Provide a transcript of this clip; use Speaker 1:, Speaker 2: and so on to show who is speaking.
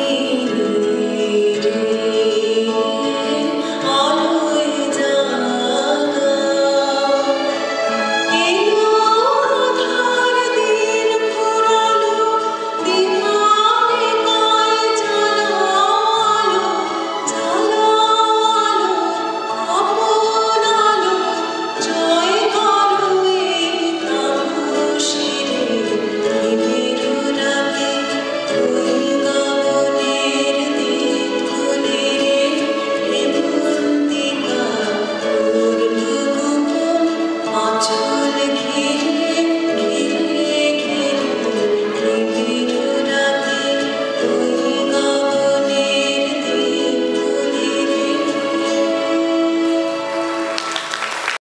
Speaker 1: me.